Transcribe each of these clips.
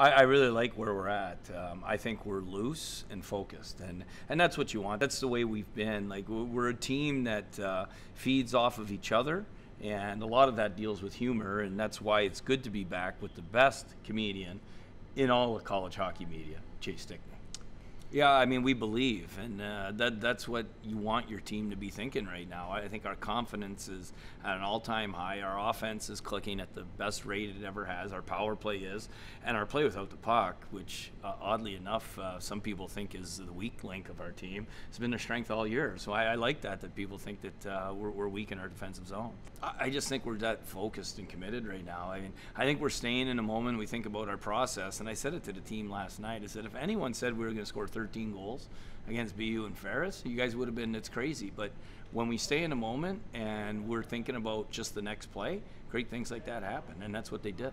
I, I really like where we're at. Um, I think we're loose and focused, and and that's what you want. That's the way we've been. Like we're a team that uh, feeds off of each other, and a lot of that deals with humor, and that's why it's good to be back with the best comedian in all of college hockey media, Jay Stickney. Yeah, I mean, we believe, and uh, that that's what you want your team to be thinking right now. I think our confidence is at an all-time high. Our offense is clicking at the best rate it ever has. Our power play is, and our play without the puck, which uh, oddly enough, uh, some people think is the weak link of our team, has been a strength all year. So I, I like that that people think that uh, we're, we're, weak in our defensive zone. I, I, just think we're that focused and committed right now. I mean, I think we're staying in a moment. We think about our process, and I said it to the team last night. I said if anyone said we were going to score 13 goals against BU and Ferris, you guys would have been, it's crazy. But when we stay in a moment and we're thinking about just the next play, great things like that happen. And that's what they did.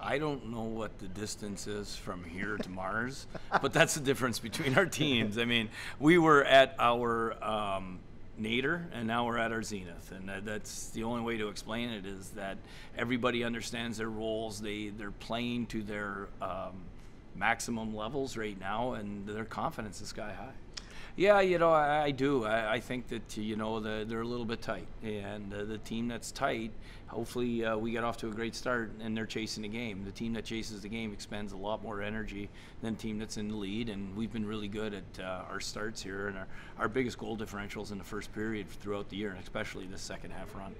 I don't know what the distance is from here to Mars, but that's the difference between our teams. I mean, we were at our um, nadir and now we're at our zenith and that's the only way to explain it is that everybody understands their roles they they're playing to their um, maximum levels right now, and their confidence is sky high. Yeah, you know, I, I do. I, I, think that you know the, they're a little bit tight, and uh, the team that's tight, hopefully uh, we get off to a great start, and they're chasing the game. The team that chases the game expends a lot more energy than the team that's in the lead, and we've been really good at uh, our starts here, and our, our biggest goal differentials in the first period throughout the year, and especially the second half run.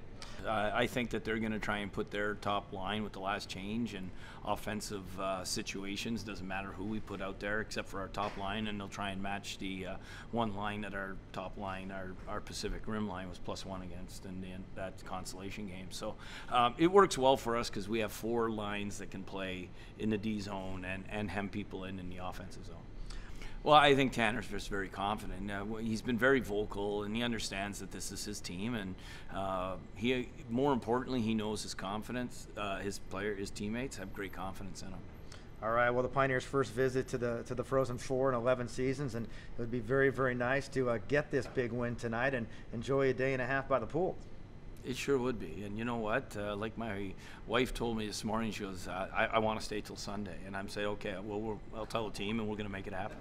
I think that they're going to try and put their top line with the last change and offensive uh, situations. Doesn't matter who we put out there except for our top line, and they'll try and match the uh, one line that our top line, our, our Pacific Rim line, was plus one against in, in that consolation game. So um, it works well for us because we have four lines that can play in the D zone and, and hem people in in the offensive zone. Well, I think Tanner's just very confident. Uh, he's been very vocal, and he understands that this is his team. And uh, he, more importantly, he knows his confidence. Uh, his player, his teammates have great confidence in him. All right. Well, the Pioneers' first visit to the to the Frozen Four in 11 seasons, and it would be very, very nice to uh, get this big win tonight and enjoy a day and a half by the pool. It sure would be. And you know what? Uh, like my wife told me this morning, she goes, I, I want to stay till Sunday. And I'm saying, okay, well, I'll tell the team and we're going to make it happen.